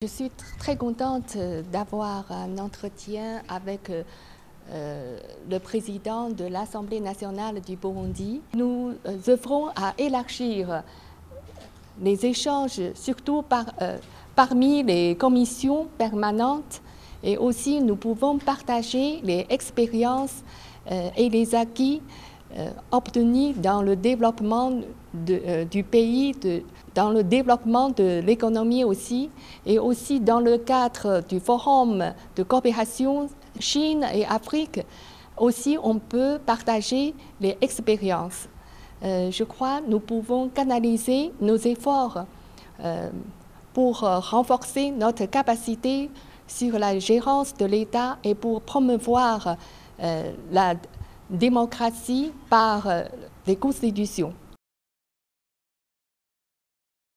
Je suis très contente euh, d'avoir un entretien avec euh, euh, le président de l'Assemblée nationale du Burundi. Nous œuvrons à élargir les échanges, surtout parmi les commissions permanentes, et aussi nous pouvons partager les expériences et les acquis obtenus dans le développement du pays, dans le développement de l'économie aussi, et aussi dans le cadre du forum de coopération Chine et Afrique, aussi on peut partager les expériences. Euh, je crois que nous pouvons canaliser nos efforts euh, pour renforcer notre capacité sur la gérance de l'État et pour promouvoir euh, la démocratie par les constitutions.